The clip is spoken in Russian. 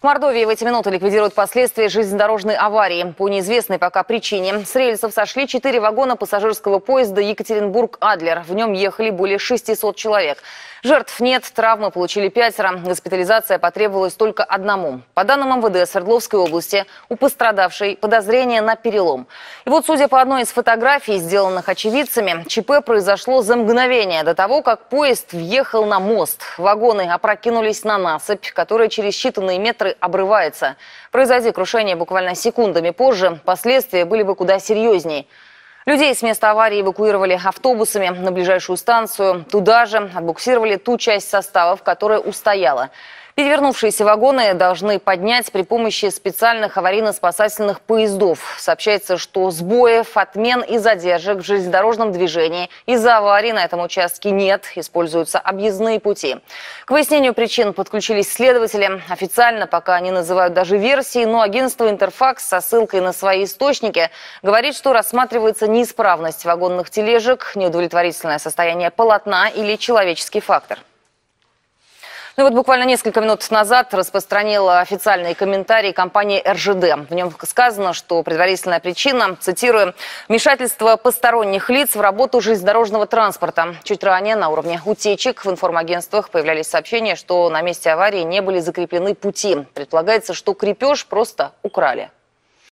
В Мордовии в эти минуты ликвидируют последствия железнодорожной аварии. По неизвестной пока причине с рельсов сошли четыре вагона пассажирского поезда Екатеринбург-Адлер. В нем ехали более 600 человек. Жертв нет, травмы получили пятеро. Госпитализация потребовалась только одному. По данным МВД Свердловской области, у пострадавшей подозрение на перелом. И вот, судя по одной из фотографий, сделанных очевидцами, ЧП произошло за мгновение до того, как поезд въехал на мост. Вагоны опрокинулись на насыпь, которая через считанные метры обрывается. Произойди крушение буквально секундами позже, последствия были бы куда серьезнее. Людей с места аварии эвакуировали автобусами на ближайшую станцию. Туда же отбуксировали ту часть составов, которая устояла. Перевернувшиеся вагоны должны поднять при помощи специальных аварийно-спасательных поездов. Сообщается, что сбоев, отмен и задержек в железнодорожном движении из-за аварии на этом участке нет. Используются объездные пути. К выяснению причин подключились следователи. Официально пока не называют даже версии, но агентство «Интерфакс» со ссылкой на свои источники говорит, что рассматривается неисправность вагонных тележек, неудовлетворительное состояние полотна или человеческий фактор. Ну вот буквально несколько минут назад распространила официальный комментарий компании РЖД. В нем сказано, что предварительная причина, цитирую, вмешательство посторонних лиц в работу железнодорожного транспорта. Чуть ранее на уровне утечек в информагентствах появлялись сообщения, что на месте аварии не были закреплены пути. Предполагается, что крепеж просто украли.